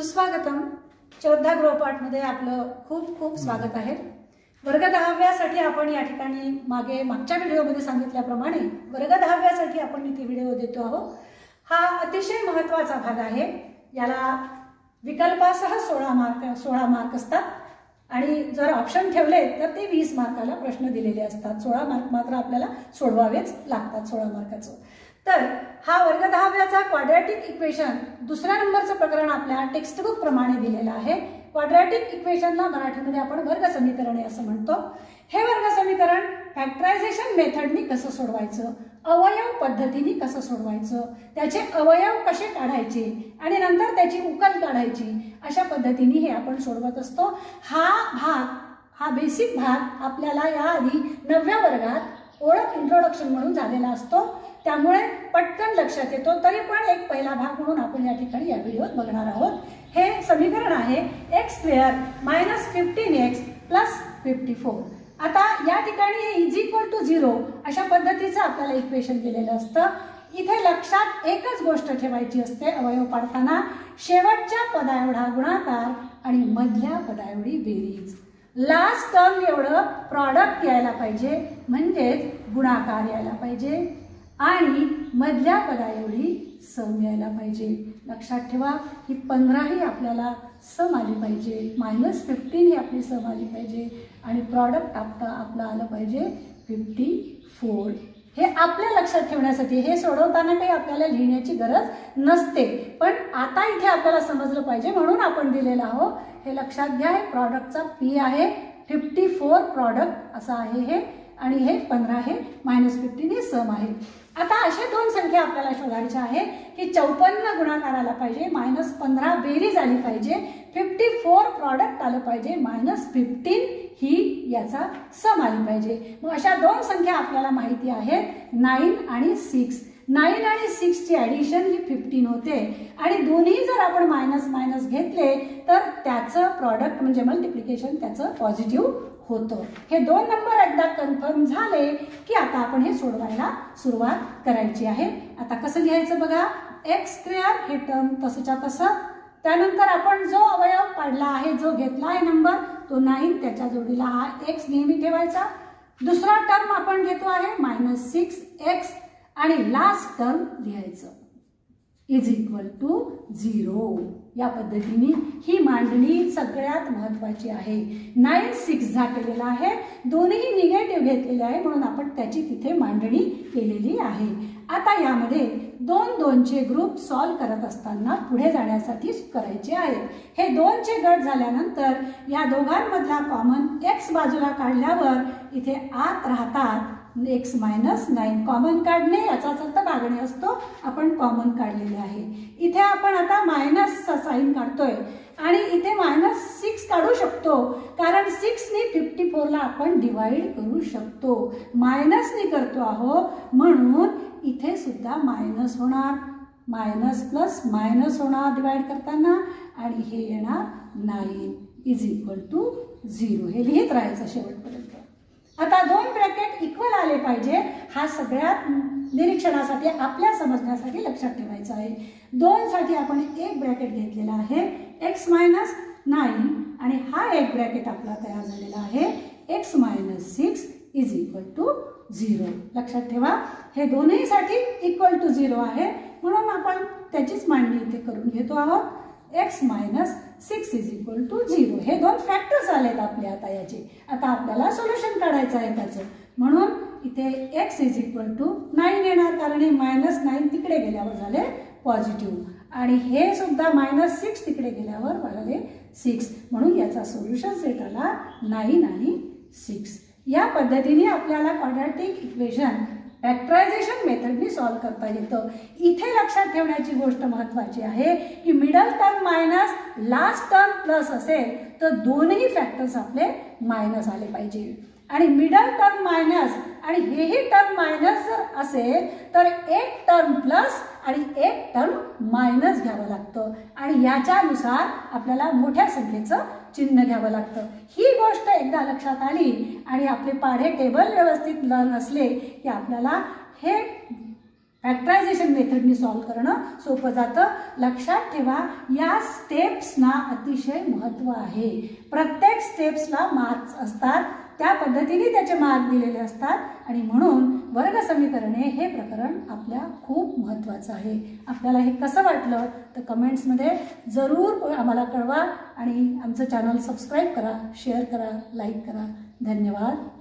सुस्वागतम. चौदा गृहपाठमध्ये आपलं खूप खूप स्वागत आहे. वर्ग दहाव्यासाठी आपण या ठिकाणी मागे मागच्या व्हिडिओमध्ये सांगितल्याप्रमाणे वर्ग दहाव्यासाठी आपण इथे व्हिडिओ देतो आहोत. हा अतिशय महत्त्वाचा भाग आहे. याला विकल्पासह सोळा मार्क सोळा मार्क असतात. आणि जर ऑप्शन ठेवले तर ते वीस मार्काला प्रश्न दिलेले असतात. सोळा मार्क मात्र आपल्याला सोडवावेच लागतात सोळा मार्काचं. तर हा वर्ग दहाव्याचा क्वाड्रॅटिक इक्वेशन दुसऱ्या नंबरचं प्रकरण आपल्या टेक्स्टबुक प्रमाणे दिलेलं आहे. क्वाड्रॅटिक इक्वेशनला मराठीमध्ये आपण वर्ग समीकरणे असं म्हणतो. हे वर्ग समीकरण फॅक्टरायझेशन मेथडनी कसं सोडवायचं? अवयव पद्धतीने कसं सोडवायचं? त्याचे अवयव कसे काढायचे? आणि नंतर त्याची उकल काढायची. अशा पद्धतीने हे आपण सोडवत असतो. हा भाग हा बेसिक भाग आपल्याला याआधी नवव्या वर्गात ओळख इंट्रोडक्शन म्हणून झालेला असतो. त्यामुळे पटकन लक्षात येतो. तरी पण एक पहिला भाग म्हणून आपण या ठिकाणी या व्हिडिओत बघणार आहोत. हे समीकरण आहे X square minus fifteen X plus fifty four आता या ठिकाणी हे इज इक्वल टू झिरो अशा पद्धतीचं आपल्याला इक्वेशन दिलेलं असतं. इथे लक्षात एकच गोष्ट ठेवायची असते अवयव पाडताना. शेवटच्या पदा एवढा गुणाकार आणि मधल्या पदाएवढी बेरीज. लास्ट टर्म एवढं प्रॉडक्ट यायला पाहिजे म्हणजेच गुणाकार यायला पाहिजे. आणि मधल्या पदा एवढी सम यायला पाहिजे. लक्षात ठेवा ही पंधराही आपल्याला सम आली पाहिजे. मायनस फिफ्टीन ही आपली सम आली पाहिजे. आणि प्रॉडक्ट आपलं आपलं आलं पाहिजे फिफ्टी फोर हे आपल्या लक्षात ठेवण्यासाठी हे सोडवताना काही आपल्याला लिहिण्याची गरज नसते. पण आता इथे आपल्याला समजलं पाहिजे म्हणून आपण दिलेलं आहोत. हे लक्षात घ्या हे प्रॉडक्टचा पी आहे. फिफ्टी फोर प्रॉडक्ट असं आहे हे. आणि हे पंधरा हे मायनस फिफ्टीन हे सम आहे. आता अशा दोन संख्या आपल्याला शोधायच्या आहे की चौपन्न गुणाकार आला पाहिजे मायनस पंधरा बेरीज आली पाहिजे फिफ्टी फोर प्रॉडक्ट आलं पाहिजे मायनस फिफ्टीन ही याचा सम आली पाहिजे. मग अशा दोन संख्या आपल्याला माहिती आहेत नाईन आणि सिक्स नाईन आणि सिक्सची ॲडिशन ही फिफ्टीन होते. आणि दोन्ही जर आपण मायनस मायनस घेतले तर त्याचं प्रॉडक्ट म्हणजे मल्टिप्लिकेशन त्याचं पॉझिटिव्ह होतं. हे दोन नंबर एकदा कन्फर्म झाले की आता आपण हे सोडवायला सुरुवात करायची आहे. आता कसं घ्यायचं बघा? एक्स स्क्वेअर हे टर्म तसंच्या तसं. त्यानंतर आपण जो अवयव पाडला आहे जो घेतला आहे नंबर तो नाईन त्याच्या जोडीला हा एक्स नेहमी ठेवायचा. दुसरा टर्म आपण घेतो आहे मायनस सिक्स एक्स आणि लास्ट टर्म लिहायचं. इज इक्वल टू झिरो या पद्धतीने ही मांडणी सगळ्यात महत्वाची आहे. नाईन सिक्स झाकलेला आहे. दोन्ही निगेटिव्ह घेतलेले आहे म्हणून आपण त्याची तिथे मांडणी केलेली आहे. आता यामध्ये दोन दोनचे ग्रुप सॉल्व करत असताना पुढे जाण्यासाठी करायचे आहेत हे दोनचे गट झाल्यानंतर या दोघांमधला कॉमन एक्स बाजूला काढल्यावर इथे आत राहतात एक्स मायनस नाईन. कॉमन काढणे याचाच अर्थ भागणे असतो. आपण कॉमन काढलेले आहे. इथे आपण आता मायनसचा साईन काढतोय. आणि इथे मायनस सिक्स काढू शकतो. कारण सिक्सनी फिफ्टी फोरला आपण डिवाइड करू शकतो. मायनसनी करतो आहो. म्हणून इथे सुद्धा मायनस होणार. मायनस प्लस मायनस होणार डिवाइड करताना. आणि हे येणार nine is equal to zero हे लिहित राहायचं शेवटपर्यंत. आता दोन ब्रॅकेट इक्वल आले पाहिजे हा सगळ्यात निरीक्षणासाठी आपल्या समजण्यासाठी लक्षात ठेवायचा आहे. दोनसाठी आपण एक ब्रॅकेट घेतलेला आहे एक्स मायनस नाईन आणि हा एक ब्रॅकेट आपला तयार झालेला आहे x minus six is equal to zero लक्षात ठेवा हे दोन्हीसाठी इक्वल टू झिरो आहे. म्हणून आपण त्याचीच मांडणी इथे करून घेतो आहोत. X minus six is equal to zero. हे दोन फॅक्टर्स आलेत आपले आता याचे. आता आपल्याला सोल्युशन काढायचं आहे त्याचं. म्हणून इथे x is equal to nine येणार कारण हे मायनस नाईन तिकडे गेल्यावर झाले पॉझिटिव्ह आणि हे सुद्धा मायनस सिक्स तिकडे गेल्यावर झाले सिक्स म्हणून याचा सोल्युशन सेट आला नाईन आणि सिक्स या पद्धतीने आपल्याला क्वाड्रॅटिक इक्वेशन फॅक्टरायझेशन मेथडनी सॉल्व्ह करता येतं. इथे लक्षात ठेवण्याची गोष्ट महत्वाची आहे की middle term minus last term plus असेल तर दोनही फॅक्टर्स आपले मायनस आले पाहिजे. आणि मिडल टर्म मायनस आणि हेही टर्म मायनस जर असेल तर एक टर्म प्लस आणि एक टर्म मायनस घ्यावं लागतं. आणि याच्यानुसार आपल्याला मोठ्या संख्येचं चिन्ह घ्यावं लागतं. ही गोष्ट एकदा लक्षात आली आणि आपले पाढे टेबल व्यवस्थित लर्न असले की आपल्याला हे फॅक्टरायझेशन मेथडनी सॉल्व्ह करणं सोपं जातं. लक्षात ठेवा या स्टेप्सना अतिशय महत्त्व आहे. प्रत्येक स्टेप्सला मार्क्स असतात. त्या पद्धतीने त्याचे मार्क दिलेले असतात. आणि म्हणून वर्ग समीकरणे हे प्रकरण आपल्या खूप महत्त्वाचं आहे. आपल्याला हे कसं वाटलं? तर कमेंट्समध्ये जरूर आम्हाला कळवा. आणि आमचं चॅनल सबस्क्राईब करा शेअर करा लाईक करा. धन्यवाद.